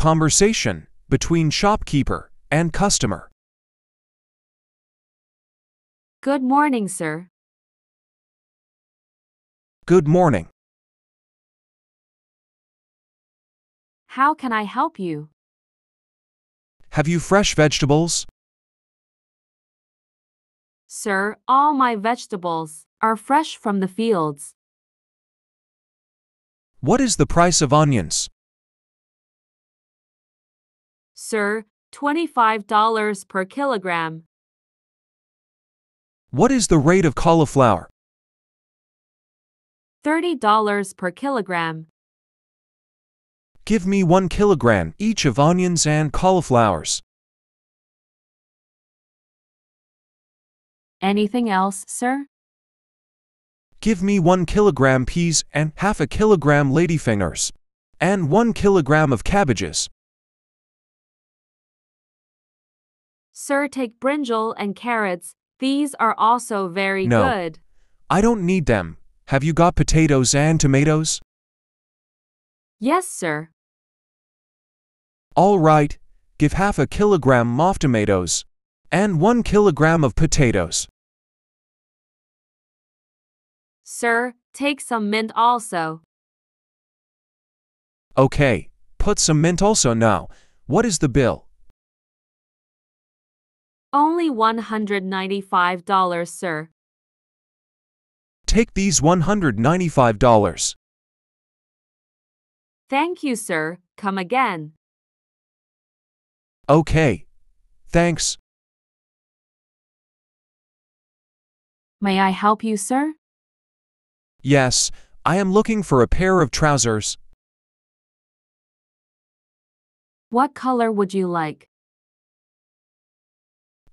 conversation between shopkeeper and customer. Good morning, sir. Good morning. How can I help you? Have you fresh vegetables? Sir, all my vegetables are fresh from the fields. What is the price of onions? Sir, $25 per kilogram. What is the rate of cauliflower? $30 per kilogram. Give me one kilogram each of onions and cauliflowers. Anything else, sir? Give me one kilogram peas and half a kilogram ladyfingers. And one kilogram of cabbages. Sir, take brinjal and carrots. These are also very No. good. I don't need them. Have you got potatoes and tomatoes? Yes, sir. All right, give half a kilogram of tomatoes. And one kilogram of potatoes. Sir, take some mint also. Okay, put some mint also now. What is the bill? Only $195, sir. Take these $195. Thank you, sir. Come again. Okay. Thanks. May I help you, sir? Yes, I am looking for a pair of trousers. What color would you like?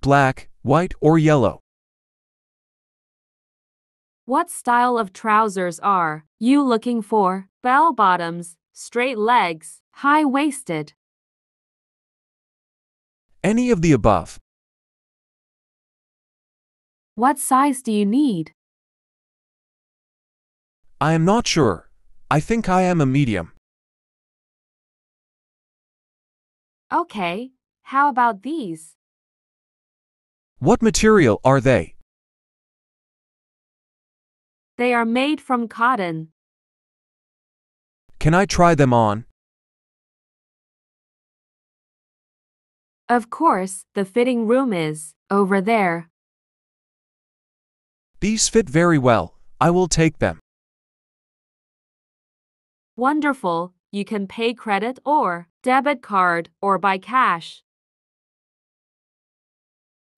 Black, white, or yellow. What style of trousers are you looking for? Bell bottoms, straight legs, high waisted. Any of the above. What size do you need? I am not sure. I think I am a medium. Okay, how about these? What material are they? They are made from cotton. Can I try them on? Of course, the fitting room is over there. These fit very well. I will take them. Wonderful, you can pay credit or debit card or by cash.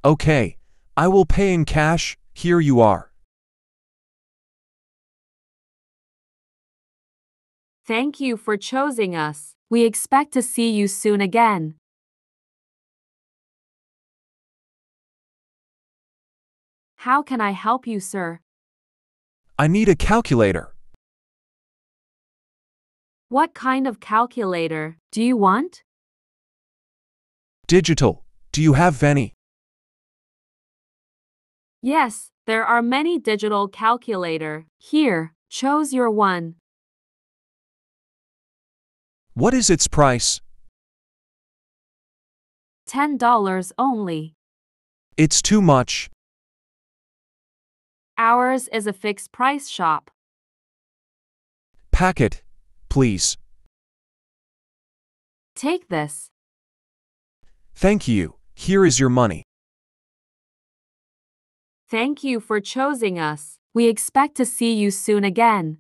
Okay, I will pay in cash. Here you are. Thank you for choosing us. We expect to see you soon again. How can I help you, sir? I need a calculator. What kind of calculator do you want? Digital. Do you have any? Yes, there are many digital calculator. Here, choose your one. What is its price? $10 only. It's too much. Ours is a fixed price shop. Pack it, please. Take this. Thank you. Here is your money. Thank you for choosing us. We expect to see you soon again.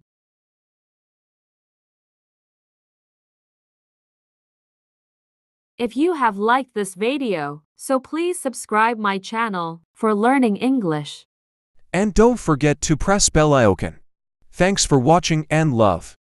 If you have liked this video, so please subscribe my channel for learning English. And don't forget to press bell icon. Thanks for watching and love.